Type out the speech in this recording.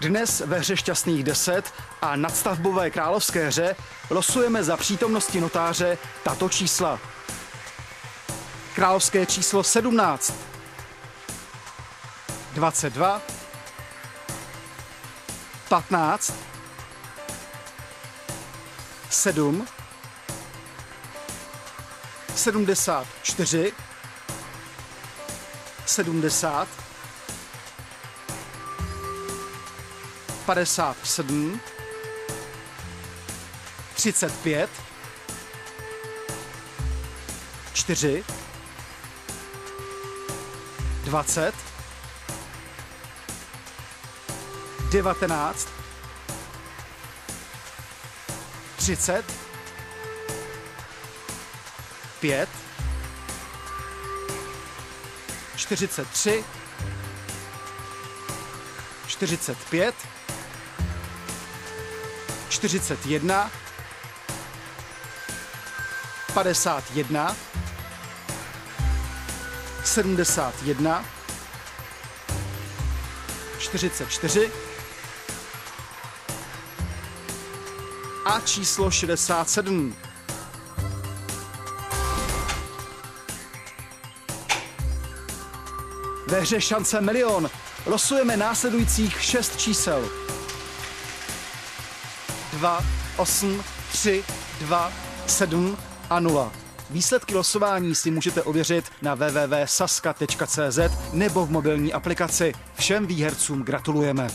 Dnes ve hře Šťastných 10 a nadstavbové královské hře losujeme za přítomnosti notáře tato čísla. Královské číslo 17, 22, 15, 7, 74, 70, 57, 35, 4, 20, 19, 30, 5, 43, 45, 41, 51, 71, 44 a číslo 67. Ve hře šance milion losujeme následujících šest čísel. 2, 8, 3, 2, 7 a 0. Výsledky losování si můžete ověřit na www.saska.cz nebo v mobilní aplikaci. Všem výhercům gratulujeme.